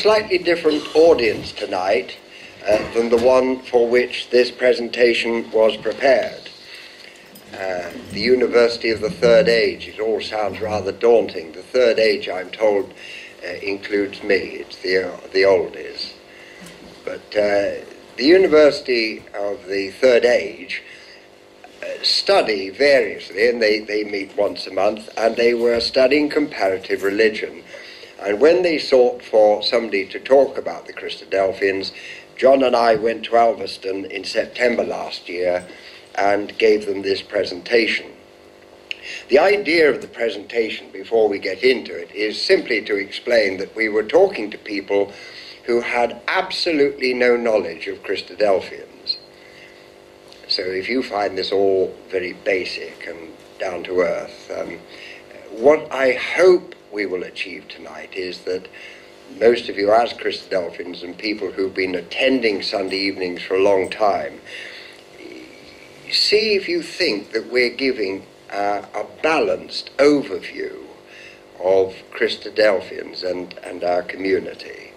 slightly different audience tonight uh, than the one for which this presentation was prepared. Uh, the University of the Third Age, it all sounds rather daunting. The Third Age, I'm told, uh, includes me, it's the, the oldies. But uh, the University of the Third Age uh, study variously, and they, they meet once a month, and they were studying comparative religion. And when they sought for somebody to talk about the Christadelphians, John and I went to Alveston in September last year and gave them this presentation. The idea of the presentation, before we get into it, is simply to explain that we were talking to people who had absolutely no knowledge of Christadelphians. So if you find this all very basic and down to earth, um, what I hope we will achieve tonight is that most of you as Christadelphians and people who've been attending Sunday evenings for a long time, see if you think that we're giving uh, a balanced overview of Christadelphians and, and our community.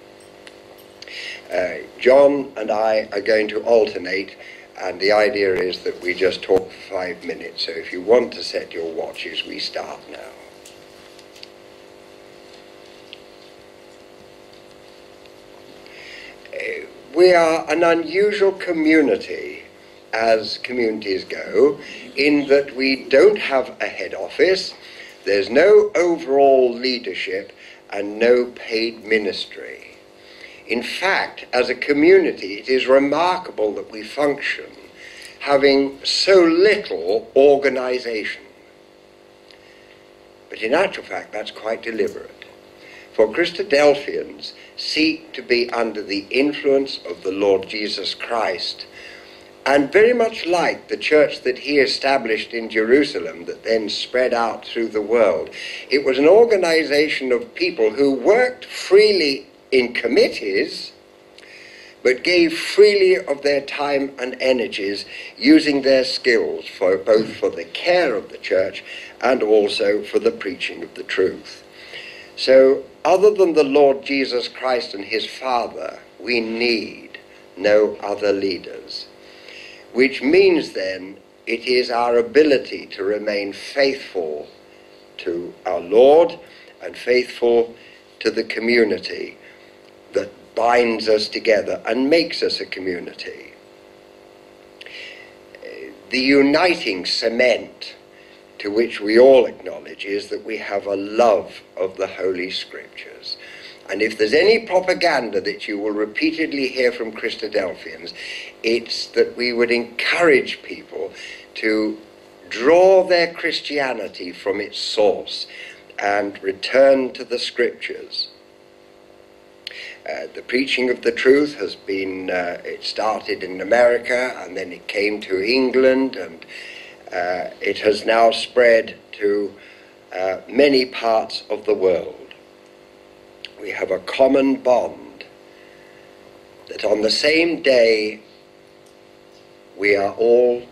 Uh, John and I are going to alternate, and the idea is that we just talk for five minutes. So if you want to set your watches, we start now. We are an unusual community as communities go, in that we don't have a head office, there's no overall leadership, and no paid ministry. In fact, as a community, it is remarkable that we function having so little organization. But in actual fact, that's quite deliberate. For Christadelphians seek to be under the influence of the Lord Jesus Christ. And very much like the church that he established in Jerusalem, that then spread out through the world, it was an organization of people who worked freely in committees, but gave freely of their time and energies, using their skills for both for the care of the church and also for the preaching of the truth. So, other than the Lord Jesus Christ and his Father, we need no other leaders. Which means then it is our ability to remain faithful to our Lord and faithful to the community that binds us together and makes us a community. The uniting cement to which we all acknowledge is that we have a love of the Holy Scriptures. And if there's any propaganda that you will repeatedly hear from Christadelphians, it's that we would encourage people to draw their Christianity from its source and return to the Scriptures. Uh, the preaching of the truth has been, uh, it started in America and then it came to England and uh, it has now spread to uh, many parts of the world. We have a common bond that on the same day we are all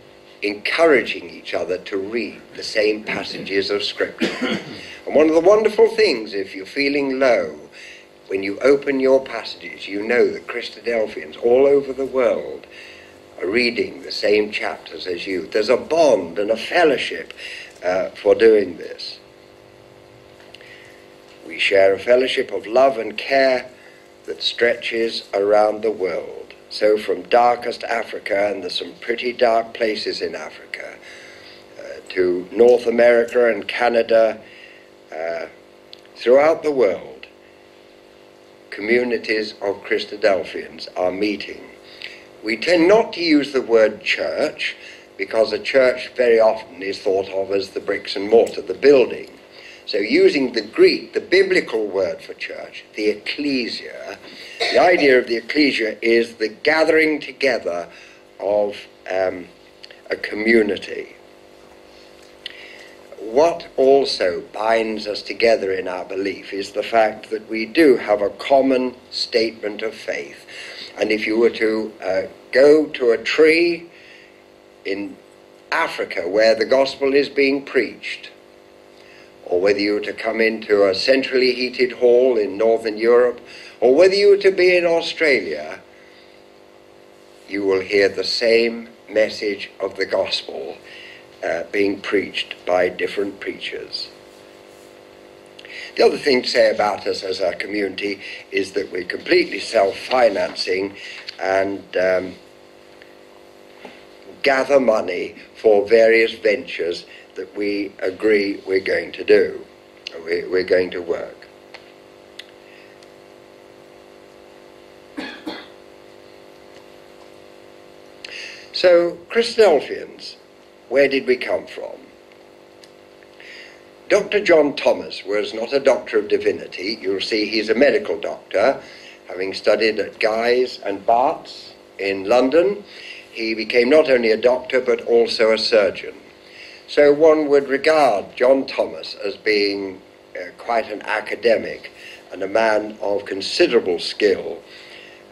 encouraging each other to read the same passages of Scripture. and one of the wonderful things, if you're feeling low, when you open your passages, you know that Christadelphians all over the world reading the same chapters as you. There's a bond and a fellowship uh, for doing this. We share a fellowship of love and care that stretches around the world. So, from darkest Africa, and there's some pretty dark places in Africa, uh, to North America and Canada, uh, throughout the world, communities of Christadelphians are meeting. We tend not to use the word church because a church very often is thought of as the bricks and mortar, the building. So, using the Greek, the biblical word for church, the ecclesia, the idea of the ecclesia is the gathering together of um, a community. What also binds us together in our belief is the fact that we do have a common statement of faith. And if you were to uh, go to a tree in Africa where the gospel is being preached, or whether you were to come into a centrally heated hall in Northern Europe, or whether you were to be in Australia, you will hear the same message of the gospel uh, being preached by different preachers. The other thing to say about us as a community is that we're completely self financing and um, gather money for various ventures that we agree we're going to do, we're going to work. So, Christadelphians, where did we come from? Dr. John Thomas was not a doctor of divinity. You'll see he's a medical doctor, having studied at Guy's and Bart's in London. He became not only a doctor but also a surgeon. So one would regard John Thomas as being uh, quite an academic and a man of considerable skill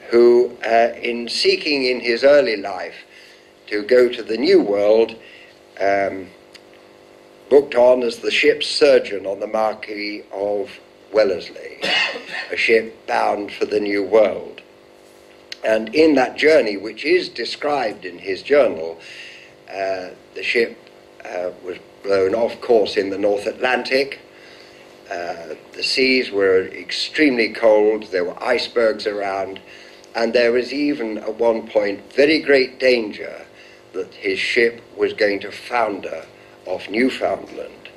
who, uh, in seeking in his early life to go to the New World, um, booked on as the ship's surgeon on the Marquis of Wellesley, a ship bound for the New World. And in that journey, which is described in his journal, uh, the ship uh, was blown off course in the North Atlantic. Uh, the seas were extremely cold, there were icebergs around, and there was even at one point very great danger that his ship was going to founder off Newfoundland.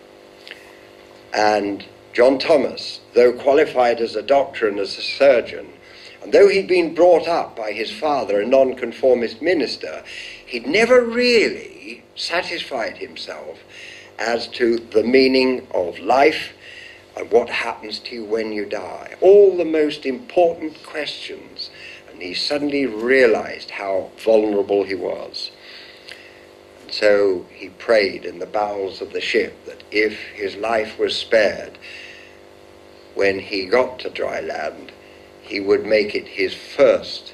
And John Thomas, though qualified as a doctor and as a surgeon, and though he'd been brought up by his father, a nonconformist minister, he'd never really satisfied himself as to the meaning of life and what happens to you when you die. All the most important questions. And he suddenly realized how vulnerable he was. So he prayed in the bowels of the ship that if his life was spared, when he got to dry land, he would make it his first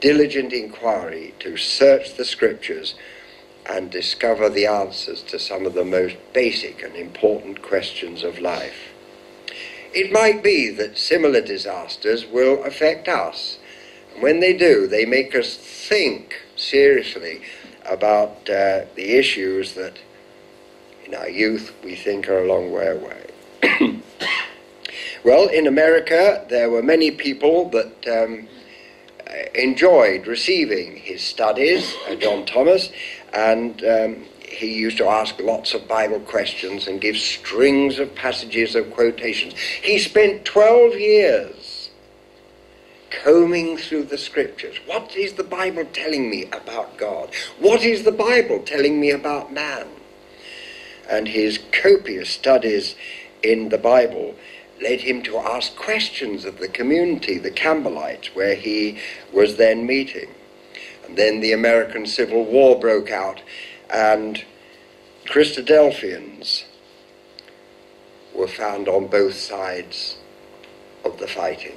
diligent inquiry to search the scriptures and discover the answers to some of the most basic and important questions of life. It might be that similar disasters will affect us. And when they do, they make us think seriously about uh, the issues that in our youth we think are a long way away. well, in America, there were many people that um, enjoyed receiving his studies, uh, John Thomas, and um, he used to ask lots of Bible questions and give strings of passages of quotations. He spent 12 years combing through the scriptures. What is the Bible telling me about God? What is the Bible telling me about man? And his copious studies in the Bible led him to ask questions of the community, the Campbellites, where he was then meeting. And then the American Civil War broke out, and Christadelphians were found on both sides of the fighting,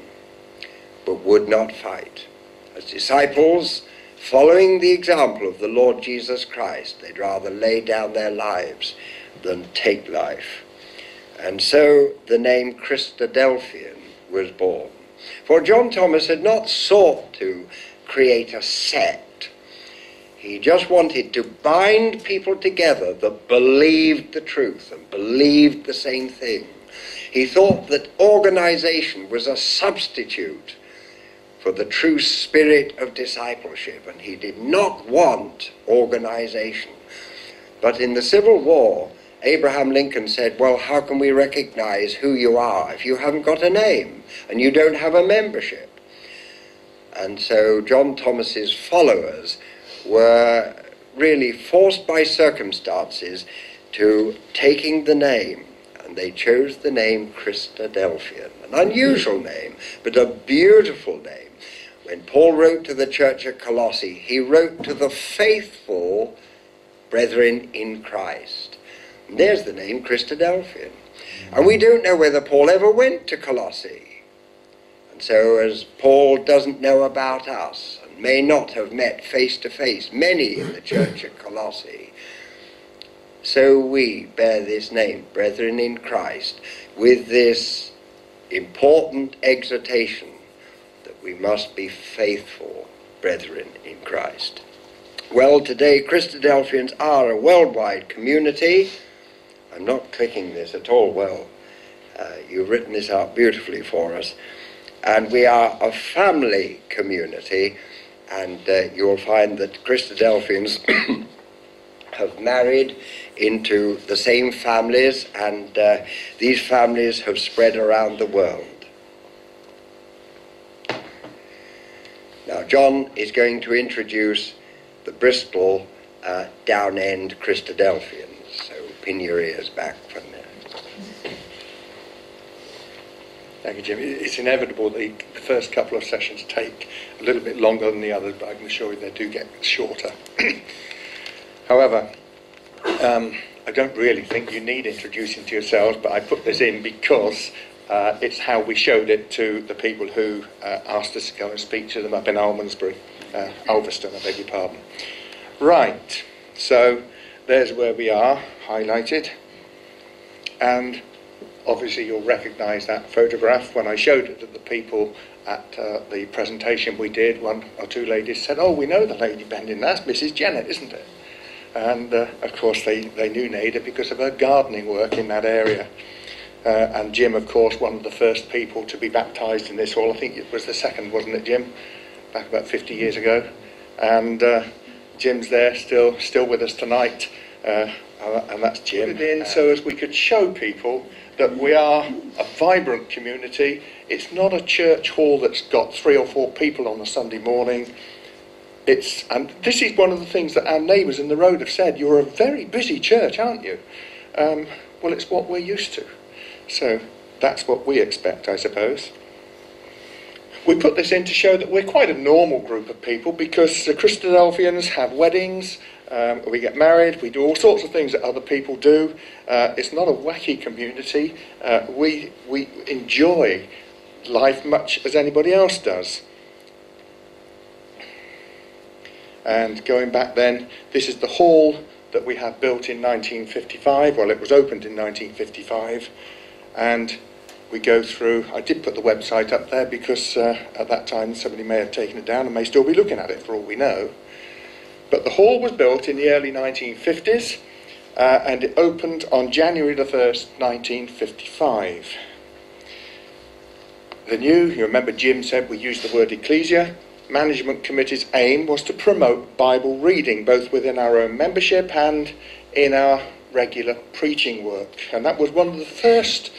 but would not fight. As disciples, following the example of the Lord Jesus Christ, they'd rather lay down their lives than take life. And so the name Christadelphian was born. For John Thomas had not sought to create a sect. He just wanted to bind people together that believed the truth and believed the same thing. He thought that organization was a substitute for the true spirit of discipleship, and he did not want organization. But in the Civil War, Abraham Lincoln said, Well, how can we recognize who you are if you haven't got a name and you don't have a membership? And so John Thomas's followers were really forced by circumstances to taking the name, and they chose the name Christadelphian, an unusual name, but a beautiful name. When Paul wrote to the church at Colossae, he wrote to the faithful brethren in Christ. And there's the name Christadelphian. And we don't know whether Paul ever went to Colossae. And so, as Paul doesn't know about us and may not have met face to face many in the church at Colossae, so we bear this name, brethren in Christ, with this important exhortation we must be faithful brethren in Christ. Well, today Christadelphians are a worldwide community. I'm not clicking this at all well. Uh, you've written this out beautifully for us. And we are a family community, and uh, you'll find that Christadelphians have married into the same families, and uh, these families have spread around the world. Now, John is going to introduce the Bristol uh, Downend Christadelphians, so pin your ears back from there. Thank you, Jim. It's inevitable that the first couple of sessions take a little bit longer than the others, but I can assure you they do get shorter. However, um, I don't really think you need introducing to yourselves, but I put this in because uh, it's how we showed it to the people who uh, asked us to go and speak to them up in Almondsbury, uh, Alveston, I beg your pardon. Right, so there's where we are, highlighted. And obviously you'll recognise that photograph. When I showed it to the people at uh, the presentation we did, one or two ladies said, oh, we know the lady bending, that's Mrs. Jennett, isn't it? And uh, of course they, they knew Nada because of her gardening work in that area. Uh, and Jim, of course, one of the first people to be baptised in this hall. I think it was the second, wasn't it, Jim? Back about 50 years ago. And uh, Jim's there, still, still with us tonight. Uh, and that's Jim. Put it in so as we could show people that we are a vibrant community. It's not a church hall that's got three or four people on a Sunday morning. It's, and this is one of the things that our neighbours in the road have said. You're a very busy church, aren't you? Um, well, it's what we're used to. So that's what we expect, I suppose. We put this in to show that we're quite a normal group of people because the Christadelphians have weddings, um, we get married, we do all sorts of things that other people do. Uh, it's not a wacky community. Uh, we, we enjoy life much as anybody else does. And going back then, this is the hall that we had built in 1955. Well, it was opened in 1955 and we go through. I did put the website up there because uh, at that time somebody may have taken it down and may still be looking at it for all we know. But the hall was built in the early 1950s uh, and it opened on January the 1st, 1955. The new, you remember Jim said we used the word ecclesia. Management Committee's aim was to promote Bible reading both within our own membership and in our regular preaching work. And that was one of the first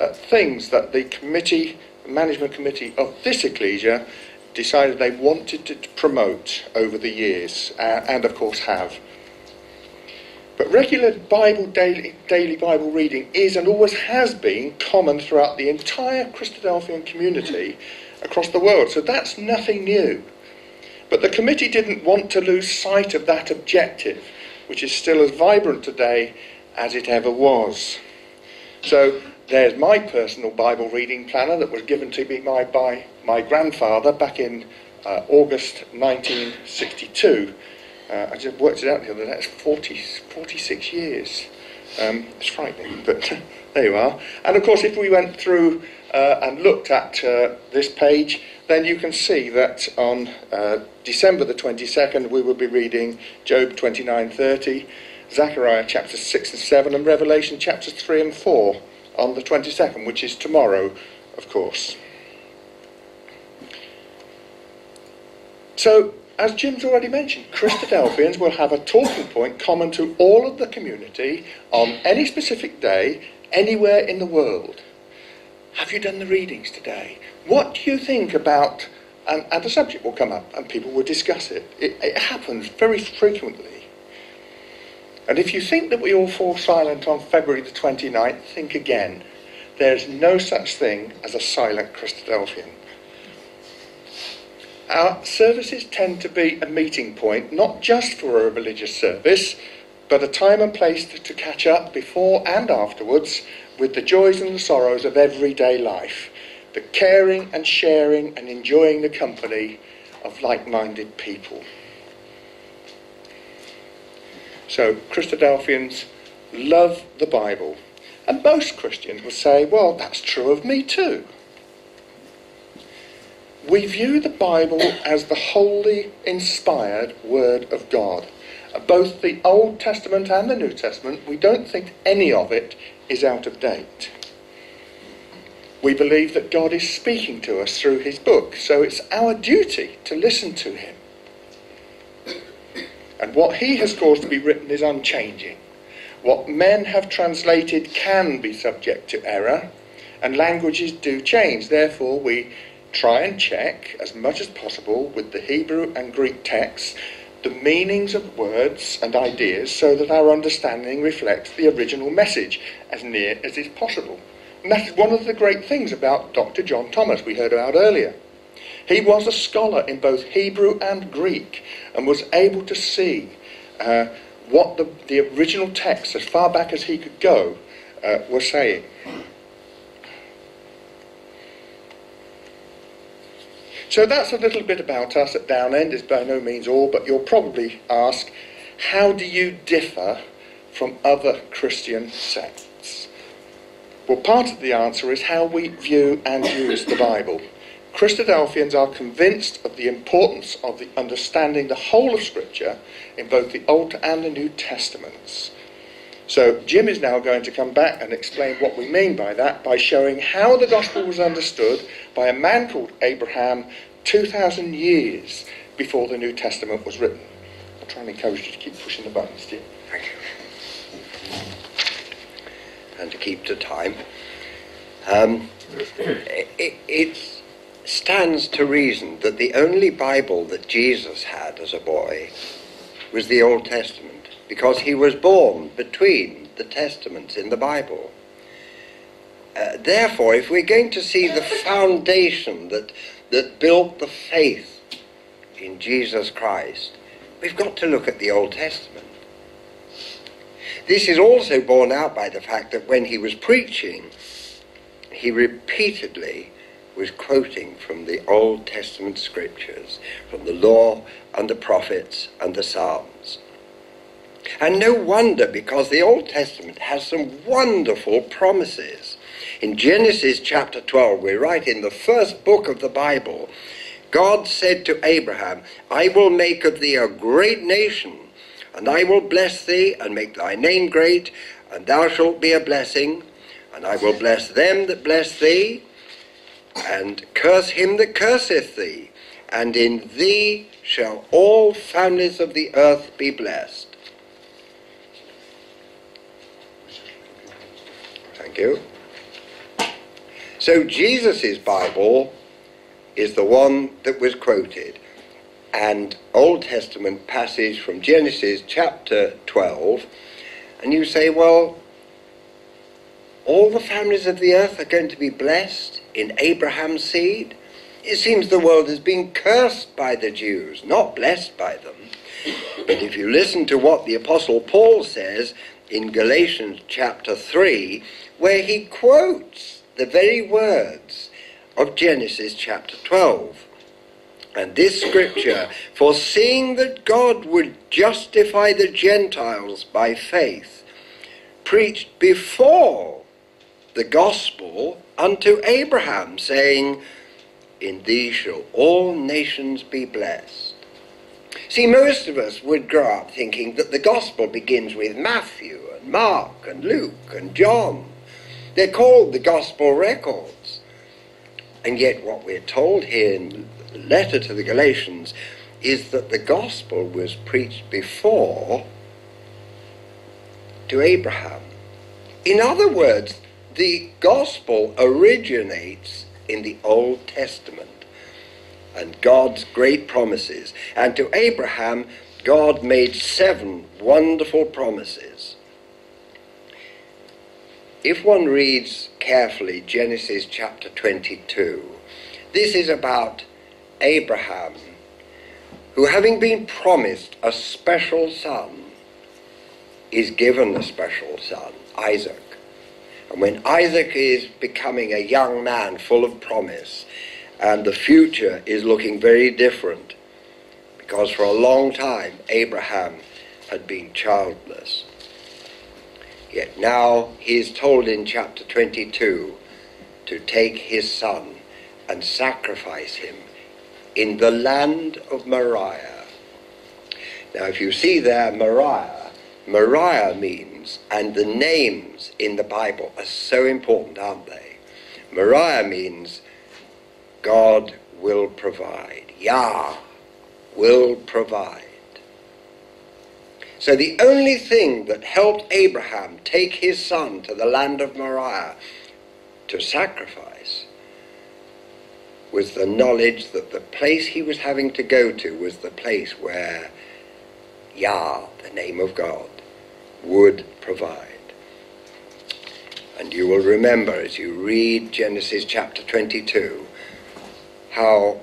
uh, things that the committee, management committee of this ecclesia, decided they wanted to promote over the years, uh, and of course have. But regular Bible daily, daily Bible reading is and always has been common throughout the entire Christadelphian community across the world. So that's nothing new. But the committee didn't want to lose sight of that objective which is still as vibrant today as it ever was. So there's my personal Bible reading planner that was given to me by, my grandfather back in uh, August 1962. Uh, I just worked it out the other day, it's 40, 46 years. Um, it's frightening, but there you are. And of course, if we went through uh, and looked at uh, this page, then you can see that on uh, December the 22nd we will be reading Job 29:30, Zechariah chapters 6 and 7, and Revelation chapters 3 and 4 on the 22nd, which is tomorrow, of course. So, as Jim's already mentioned, Christadelphians will have a talking point common to all of the community on any specific day, anywhere in the world. Have you done the readings today? What do you think about, um, and, and the subject will come up and people will discuss it. it. It happens very frequently. And if you think that we all fall silent on February the 29th, think again. There's no such thing as a silent Christadelphian. Our services tend to be a meeting point, not just for a religious service, but a time and place to, catch up before and afterwards with the joys and the sorrows of everyday life, the caring and sharing and enjoying the company of like minded people. So, Christadelphians love the Bible. And most Christians will say, well, that's true of me too. We view the Bible as the wholly inspired Word of God. Both the Old Testament and the New Testament, we don't think any of it is out of date. We believe that God is speaking to us through His book, so it's our duty to listen to Him. And what He has caused to be written is unchanging. What men have translated can be subject to error, and languages do change. Therefore, we try and check as much as possible with the Hebrew and Greek texts the meanings of words and ideas so that our understanding reflects the original message as near as is possible. And that is one of the great things about Dr. John Thomas we heard about earlier. He was a scholar in both Hebrew and Greek and was able to see uh, what the, the original text, as far back as he could go, uh, were saying. So that's a little bit about us at Downend. It's by no means all, but you'll probably ask, how do you differ from other Christian sects? Well, part of the answer is how we view and use the Bible. Christadelphians are convinced of the importance of the understanding the whole of Scripture in both the Old and the New Testaments. So Jim is now going to come back and explain what we mean by that by showing how the gospel was understood by a man called Abraham 2,000 years before the New Testament was written. I'll try and encourage you to keep pushing the buttons, Jim. Thank you. And to keep to time. Um, it, it's stands to reason that the only Bible that Jesus had as a boy was the Old Testament, because he was born between the Testaments in the Bible. Uh, therefore, if we're going to see the foundation that, that built the faith in Jesus Christ, we've got to look at the Old Testament. This is also borne out by the fact that when he was preaching, he repeatedly was quoting from the Old Testament scriptures, from the law and the prophets and the Psalms. And no wonder, because the Old Testament has some wonderful promises. In Genesis chapter 12, we write in the first book of the Bible. God said to Abraham, I will make of thee a great nation, and I will bless thee and make thy name great, and thou shalt be a blessing, and I will bless them that bless thee, and curse him that curseth thee, and in thee shall all families of the earth be blessed. Thank you. So Jesus' Bible is the one that was quoted, and Old Testament passage from Genesis chapter 12, and you say, well, all the families of the earth are going to be blessed in Abraham's seed. It seems the world has been cursed by the Jews, not blessed by them. But if you listen to what the Apostle Paul says in Galatians chapter 3, where he quotes the very words of Genesis chapter 12. And this scripture, foreseeing that God would justify the Gentiles by faith, preached before the gospel unto Abraham, saying, In thee shall all nations be blessed. See, most of us would grow up thinking that the gospel begins with Matthew and Mark and Luke and John. They're called the gospel records. And yet, what we're told here in the letter to the Galatians is that the gospel was preached before to Abraham. In other words, the gospel originates in the Old Testament and God's great promises. And to Abraham, God made seven wonderful promises. If one reads carefully Genesis chapter 22, this is about Abraham, who, having been promised a special son, is given a special son, Isaac. And when Isaac is becoming a young man full of promise, and the future is looking very different, because for a long time Abraham had been childless. Yet now he is told in chapter 22 to take his son and sacrifice him in the land of Moriah. Now, if you see there, Moriah, Moriah means, and the names in the Bible are so important, aren't they? Moriah means God will provide. Yah will provide. So the only thing that helped Abraham take his son to the land of Moriah to sacrifice was the knowledge that the place he was having to go to was the place where Yah, the name of God, would provide. And you will remember as you read Genesis chapter 22 how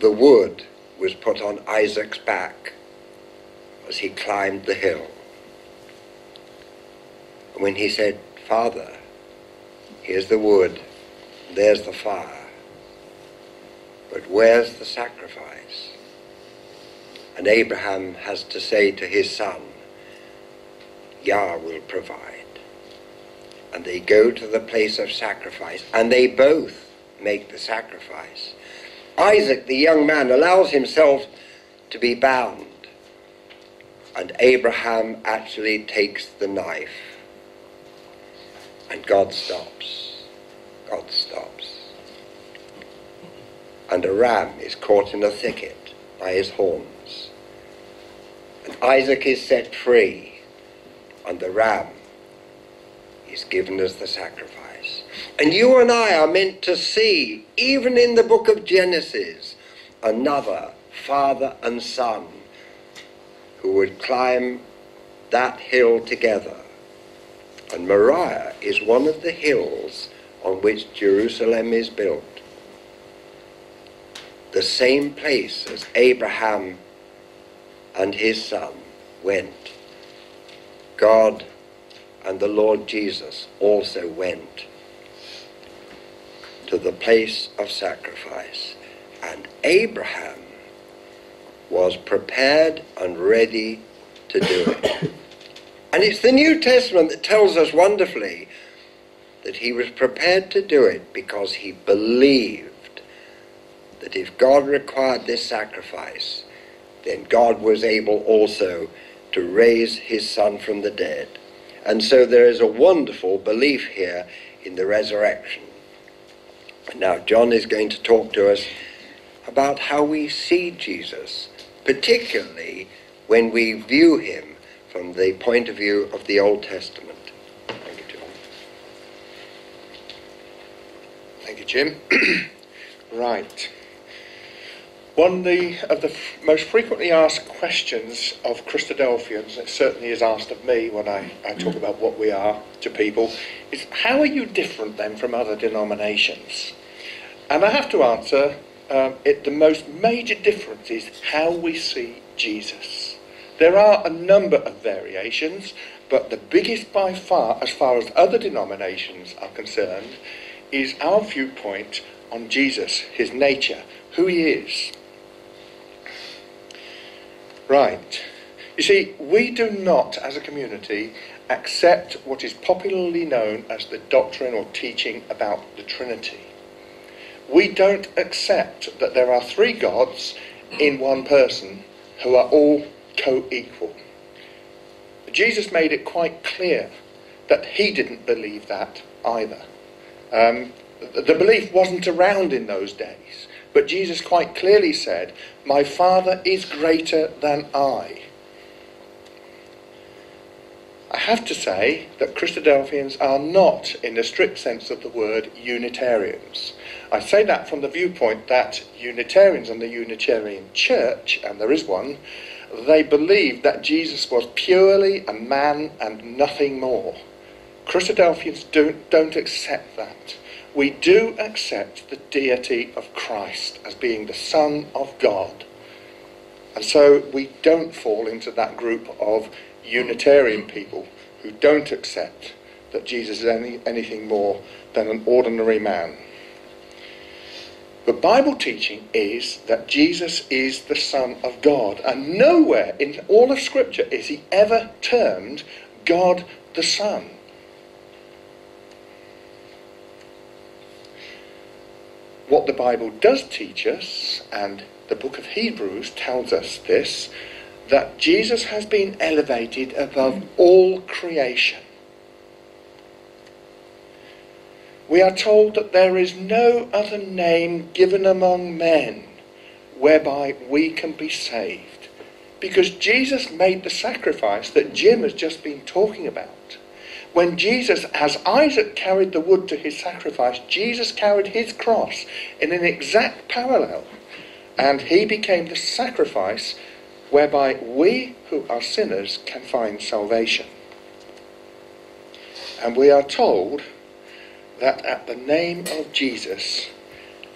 the wood was put on Isaac's back as he climbed the hill. When he said, Father, here's the wood, there's the fire, but where's the sacrifice? And Abraham has to say to his son, Yah will provide. And they go to the place of sacrifice, and they both make the sacrifice. Isaac, the young man, allows himself to be bound, and Abraham actually takes the knife, and God stops. God stops. And a ram is caught in a thicket by his horns. And Isaac is set free, and the ram is given as the sacrifice. And you and I are meant to see, even in the book of Genesis, another father and son who would climb that hill together. And Moriah is one of the hills on which Jerusalem is built. The same place as Abraham and his son went. God and the Lord Jesus also went to the place of sacrifice. And Abraham was prepared and ready to do it. and it's the New Testament that tells us wonderfully that he was prepared to do it because he believed that if God required this sacrifice, then God was able also to raise his son from the dead. And so there is a wonderful belief here in the resurrection. And now, John is going to talk to us about how we see Jesus, particularly when we view him from the point of view of the Old Testament. Thank you, John. Thank you, Jim. right. One of the, of the most frequently asked questions of Christadelphians, it certainly is asked of me when I, I talk about what we are to people, is how are you different then from other denominations? And I have to answer, um, it, the most major difference is how we see Jesus. There are a number of variations, but the biggest by far, as far as other denominations are concerned, is our viewpoint on Jesus, his nature, who he is. Right. You see, we do not, as a community, accept what is popularly known as the doctrine or teaching about the Trinity. We don't accept that there are three gods in one person who are all co equal. Jesus made it quite clear that he didn't believe that either. Um, the belief wasn't around in those days. But Jesus quite clearly said, My Father is greater than I. I have to say that Christadelphians are not, in the strict sense of the word, Unitarians. I say that from the viewpoint that Unitarians and the Unitarian Church, and there is one, they believe that Jesus was purely a man and nothing more. Christadelphians don't, don't accept that we do accept the deity of Christ as being the Son of God. And so we don't fall into that group of Unitarian people who don't accept that Jesus is any, anything more than an ordinary man. But Bible teaching is that Jesus is the Son of God. And nowhere in all of Scripture is he ever termed God the Son. What the Bible does teach us, and the book of Hebrews tells us this, that Jesus has been elevated above all creation. We are told that there is no other name given among men whereby we can be saved. Because Jesus made the sacrifice that Jim has just been talking about. When Jesus, as Isaac carried the wood to his sacrifice, Jesus carried his cross in an exact parallel. And he became the sacrifice whereby we who are sinners can find salvation. And we are told that at the name of Jesus,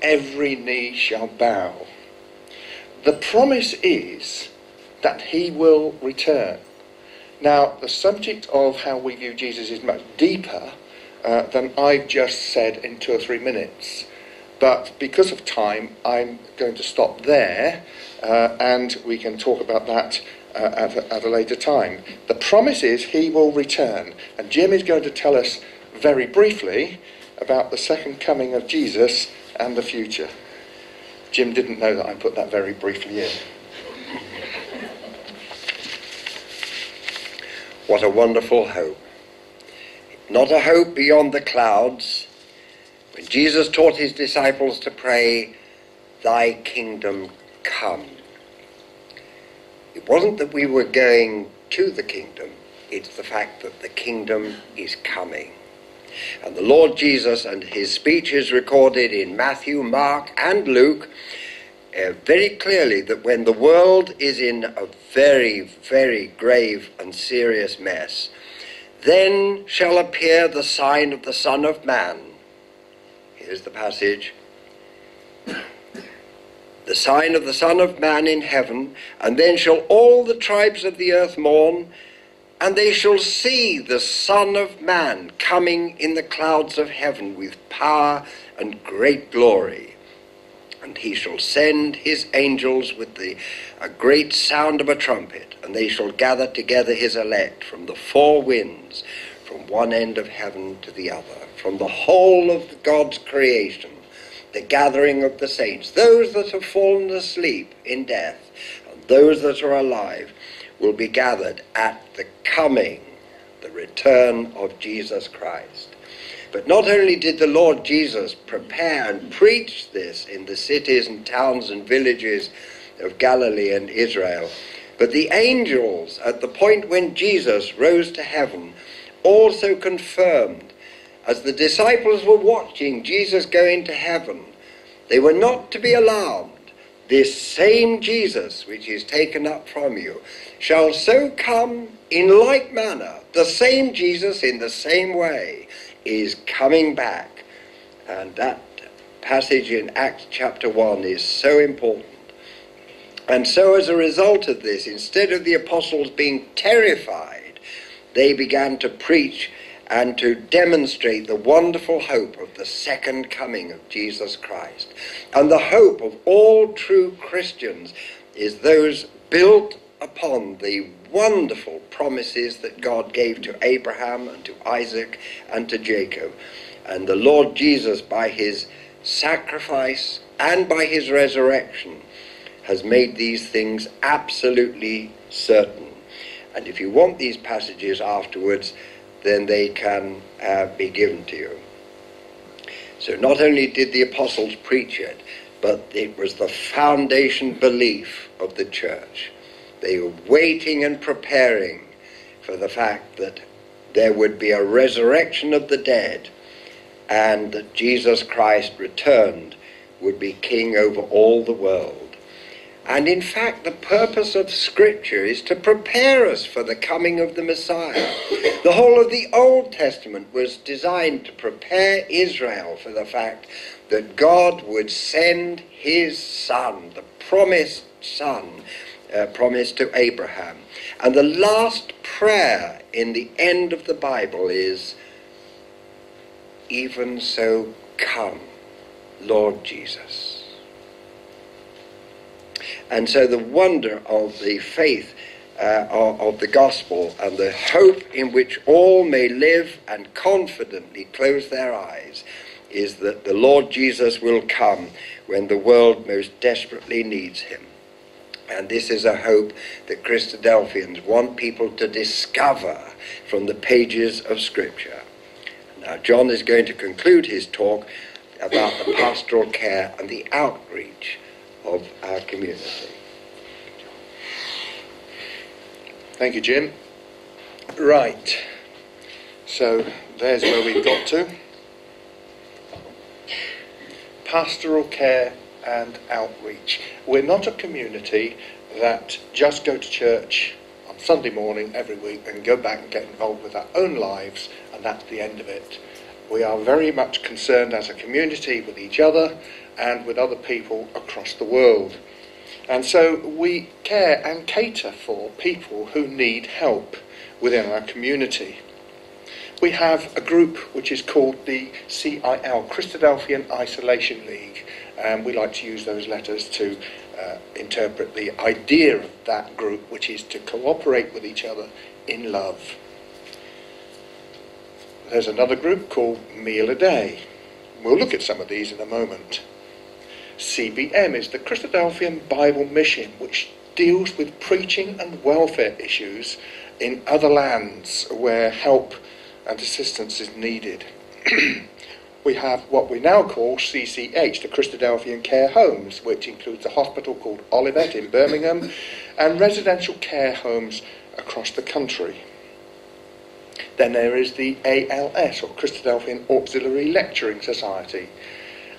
every knee shall bow. The promise is that he will return. Now, the subject of how we view Jesus is much deeper uh, than I've just said in two or three minutes. But because of time, I'm going to stop there uh, and we can talk about that uh, at, a, at a later time. The promise is he will return. And Jim is going to tell us very briefly about the second coming of Jesus and the future. Jim didn't know that I put that very briefly in. What a wonderful hope. Not a hope beyond the clouds. When Jesus taught his disciples to pray, Thy kingdom come. It wasn't that we were going to the kingdom, it's the fact that the kingdom is coming. And the Lord Jesus and his speech is recorded in Matthew, Mark, and Luke uh, very clearly that when the world is in a very, very grave and serious mess, then shall appear the sign of the Son of Man. Here's the passage. The sign of the Son of Man in heaven, and then shall all the tribes of the earth mourn, and they shall see the Son of Man coming in the clouds of heaven with power and great glory. And he shall send his angels with the, a great sound of a trumpet, and they shall gather together his elect from the four winds, from one end of heaven to the other, from the whole of God's creation, the gathering of the saints, those that have fallen asleep in death, and those that are alive, will be gathered at the coming, the return of Jesus Christ. But not only did the Lord Jesus prepare and preach this in the cities and towns and villages of Galilee and Israel, but the angels, at the point when Jesus rose to heaven, also confirmed, as the disciples were watching Jesus go into heaven, they were not to be alarmed. This same Jesus, which is taken up from you, shall so come in like manner, the same Jesus in the same way is coming back. And that passage in Acts chapter 1 is so important. And so, as a result of this, instead of the apostles being terrified, they began to preach and to demonstrate the wonderful hope of the second coming of Jesus Christ. And the hope of all true Christians is those built upon the wonderful promises that God gave to Abraham and to Isaac and to Jacob. And the Lord Jesus, by his sacrifice and by his resurrection, has made these things absolutely certain. And if you want these passages afterwards, then they can uh, be given to you. So not only did the apostles preach it, but it was the foundation belief of the church. They were waiting and preparing for the fact that there would be a resurrection of the dead and that Jesus Christ returned would be king over all the world. And in fact, the purpose of Scripture is to prepare us for the coming of the Messiah. The whole of the Old Testament was designed to prepare Israel for the fact that God would send his Son, the promised Son, uh, promised to Abraham. And the last prayer in the end of the Bible is, Even so, come, Lord Jesus. And so the wonder of the faith uh, of the gospel and the hope in which all may live and confidently close their eyes is that the Lord Jesus will come when the world most desperately needs him. And this is a hope that Christadelphians want people to discover from the pages of Scripture. Now, John is going to conclude his talk about the pastoral care and the outreach of our community. Thank you, Jim. Right. So there's where we've got to. Pastoral care and outreach. We're not a community that just go to church on Sunday morning every week and go back and get involved with our own lives and that's the end of it. We are very much concerned as a community with each other and with other people across the world. And so we care and cater for people who need help within our community. We have a group which is called the CIL, Christadelphian Isolation League, and we like to use those letters to uh, interpret the idea of that group, which is to cooperate with each other in love. There's another group called Meal a Day. We'll look at some of these in a moment. CBM is the Christadelphian Bible Mission, which deals with preaching and welfare issues in other lands where help and assistance is needed. we have what we now call CCH, the Christadelphian Care Homes, which includes a hospital called Olivet in Birmingham and residential care homes across the country. Then there is the ALS, or Christadelphian Auxiliary Lecturing Society,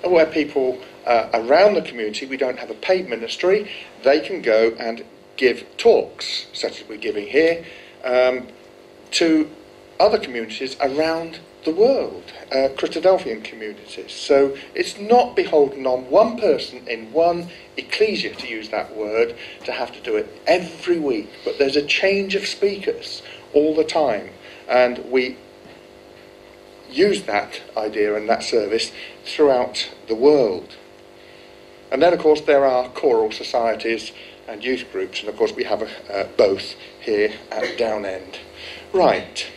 where people uh, around the community, we don't have a paid ministry, they can go and give talks, such as we're giving here, um, to other communities around the world, uh, Christadelphian communities. So it's not beholden on one person in one ecclesia, to use that word, to have to do it every week, but there's a change of speakers all the time, and we use that idea and that service throughout the world. And then, of course, there are choral societies and youth groups, and of course, we have uh, both here at Downend. Right.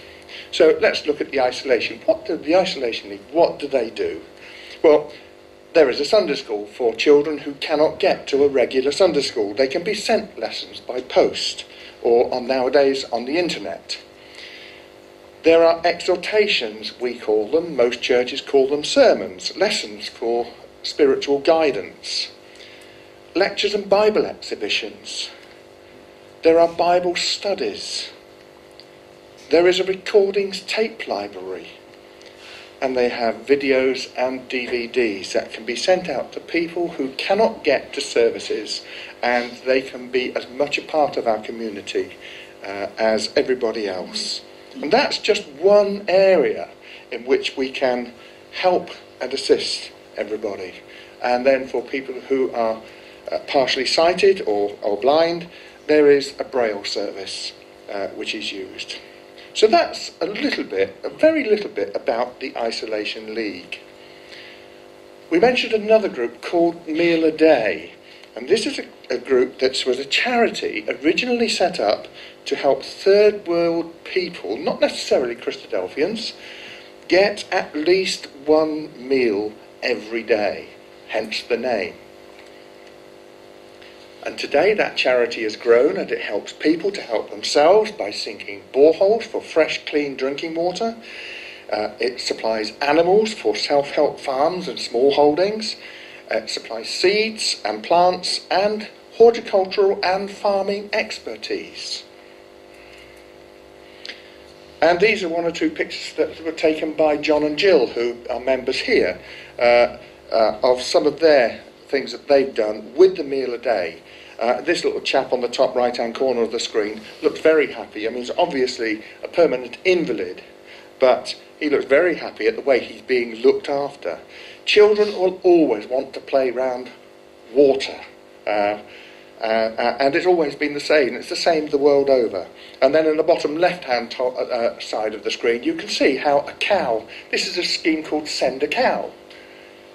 So let's look at the isolation. What do the isolation? What do they do? Well, there is a Sunday school for children who cannot get to a regular Sunday school. They can be sent lessons by post or on nowadays on the internet. There are exhortations, we call them, most churches call them sermons, lessons for spiritual guidance, lectures and Bible exhibitions. There are Bible studies. There is a recordings tape library. And they have videos and DVDs that can be sent out to people who cannot get to services and they can be as much a part of our community uh, as everybody else. And that's just one area in which we can help and assist everybody. And then for people who are uh, partially sighted or, or blind, there is a braille service uh, which is used. So that's a little bit, a very little bit about the Isolation League. We mentioned another group called Meal a Day. And this is a, a group that was a charity originally set up to help third world people, not necessarily Christadelphians, get at least one meal every day, hence the name. And today that charity has grown and it helps people to help themselves by sinking boreholes for fresh, clean drinking water. Uh, it supplies animals for self help farms and small holdings. It supplies seeds and plants and horticultural and farming expertise. And these are one or two pictures that were taken by John and Jill, who are members here, uh, uh, of some of their things that they've done with the meal a day. Uh, this little chap on the top right hand corner of the screen looked very happy. I mean, he's obviously a permanent invalid, but he looks very happy at the way he's being looked after. Children will always want to play around water. Uh, uh, uh, and it's always been the same. It's the same the world over. And then in the bottom left-hand uh, uh, side of the screen, you can see how a cow. This is a scheme called Send a Cow.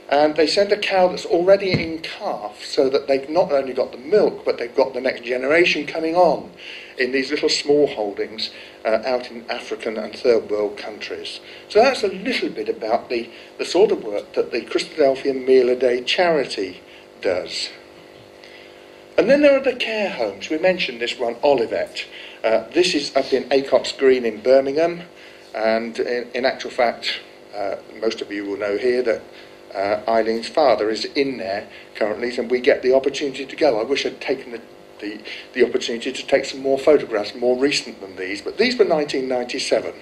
And they send a cow that's already in calf so that they've not only got the milk, but they've got the next generation coming on in these little small holdings uh, out in African and third world countries. So that's a little bit about the, the sort of work that the Christadelphian Meal a Day charity does. And then there are the care homes. We mentioned this one, Olivet. Uh, this is up in Acocks Green in Birmingham, and in, in actual fact, uh, most of you will know here that uh, Eileen's father is in there currently, and we get the opportunity to go. I wish I'd taken the, the, the opportunity to take some more photographs, more recent than these, but these were 1997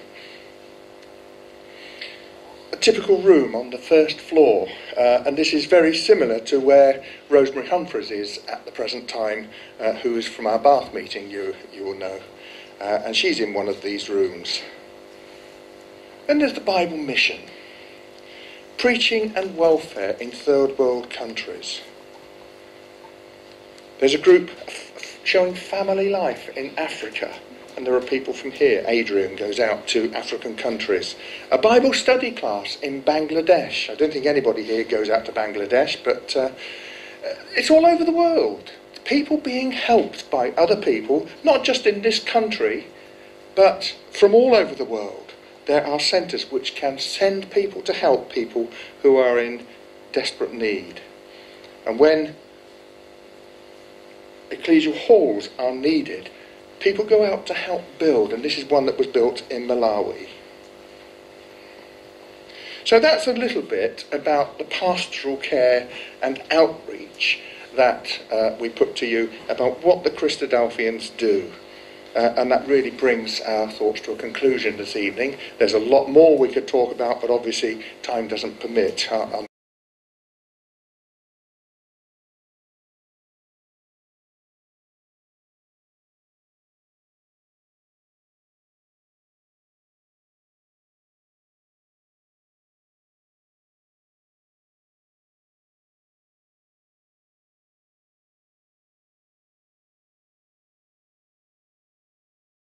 a typical room on the first floor, uh, and this is very similar to where Rosemary Humphreys is at the present time, uh, who is from our Bath meeting, you, you will know. Uh, and she's in one of these rooms. Then there's the Bible mission preaching and welfare in third world countries. There's a group showing family life in Africa and there are people from here. Adrian goes out to African countries. A Bible study class in Bangladesh. I don't think anybody here goes out to Bangladesh, but uh, it's all over the world. People being helped by other people, not just in this country, but from all over the world. There are centres which can send people to help people who are in desperate need. And when ecclesial halls are needed, people go out to help build, and this is one that was built in Malawi. So that's a little bit about the pastoral care and outreach that uh, we put to you about what the Christadelphians do. Uh, and that really brings our thoughts to a conclusion this evening. There's a lot more we could talk about, but obviously time doesn't permit. Uh,